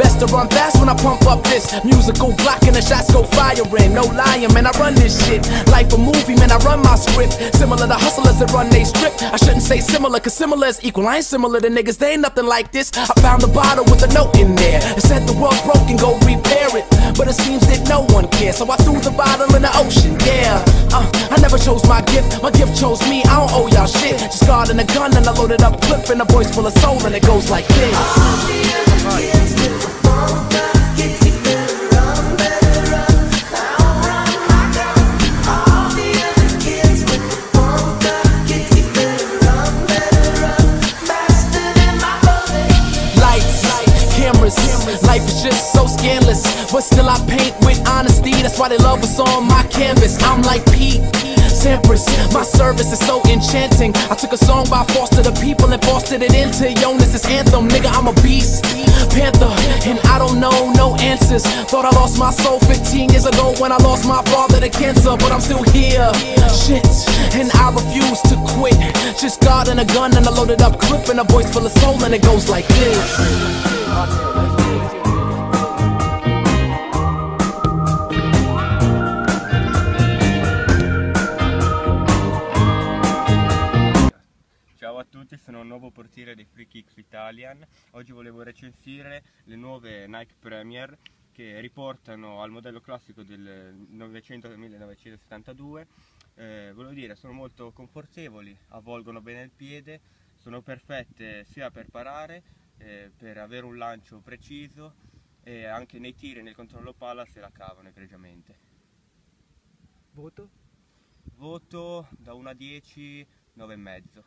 has to run fast when I pump up this musical block and the shots go firing. No lying, man, I run this shit. Life a movie, man, I run my script. Similar to hustlers that run they strip. I shouldn't say similar, cause similar is equal. I ain't similar to niggas, they ain't nothing like this. I found the bottle with a note in there. It said the world's broken, go repair it. But it seems that no one cares, so I threw the bottle in the ocean, yeah. Uh, I never chose my gift, my gift chose me. I don't owe y'all shit. Just guard and a gun, and I loaded up clip and a voice full of soul, and it goes like this. Scandalous, but still I paint with honesty. That's why they love what's on my canvas. I'm like Pete. Sampras, my service is so enchanting. I took a song by Foster the People and fostered it into Jonas' anthem. Nigga, I'm a beast, panther, and I don't know no answers. Thought I lost my soul 15 years ago when I lost my father to cancer, but I'm still here. Shit, and I refuse to quit. Just God and a gun and a loaded up clip and a voice full of soul, and it goes like this. A tutti, sono un nuovo portiere dei Free Kicks Italian. Oggi volevo recensire le nuove Nike Premier che riportano al modello classico del 900-1972. Eh, volevo dire, sono molto confortevoli, avvolgono bene il piede, sono perfette sia per parare, eh, per avere un lancio preciso e anche nei tiri e nel controllo palla se la cavano egregiamente. Voto? Voto da 1 a 10, 9,5.